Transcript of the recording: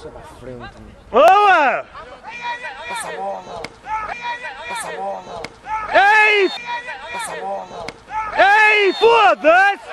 Puxa pra frente. Né? Boa! Passa a bola. Passa a bola. Ei! Passa a bola. Ei, foda-se!